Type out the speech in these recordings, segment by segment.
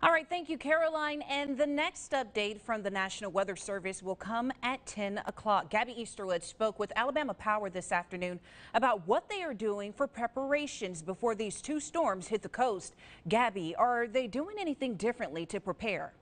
All right, thank you, Caroline. And the next update from the National Weather Service will come at 10 o'clock. Gabby Easterwood spoke with Alabama Power this afternoon about what they are doing for preparations before these two storms hit the coast. Gabby, are they doing anything differently to prepare?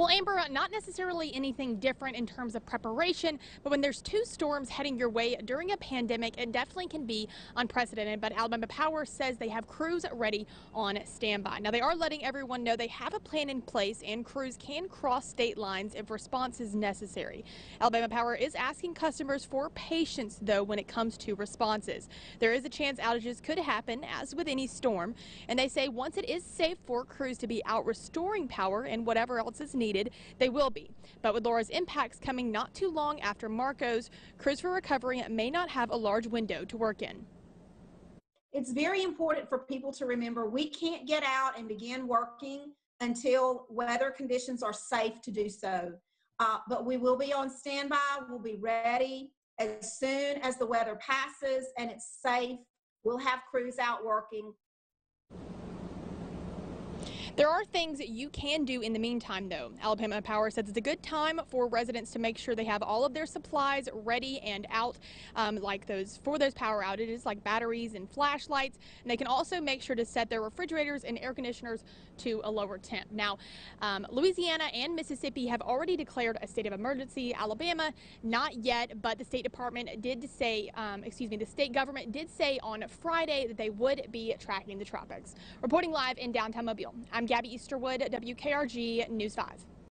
Well, Amber, uh, not necessarily anything different in terms of preparation, but when there's two storms heading your way during a pandemic, it definitely can be unprecedented. But Alabama Power says they have crews ready on standby. Now, they are letting everyone know they have a plan in place and crews can cross state lines if response is necessary. Alabama Power is asking customers for patience, though, when it comes to responses. There is a chance outages could happen, as with any storm, and they say once it is safe for crews to be out restoring power and whatever else is needed, they will be. But with Laura's impacts coming not too long after Marco's, crews for recovery may not have a large window to work in. It's very important for people to remember we can't get out and begin working until weather conditions are safe to do so. Uh, but we will be on standby. We'll be ready as soon as the weather passes and it's safe. We'll have crews out working there are things that you can do in the meantime, though. Alabama Power says it's a good time for residents to make sure they have all of their supplies ready and out, um, like those for those power outages, like batteries and flashlights. And they can also make sure to set their refrigerators and air conditioners to a lower temp. Now, um, Louisiana and Mississippi have already declared a state of emergency. Alabama, not yet, but the State Department did say, um, excuse me, the state government did say on Friday that they would be tracking the tropics. Reporting live in downtown Mobile, I'm Gabby Easterwood, WKRG News 5.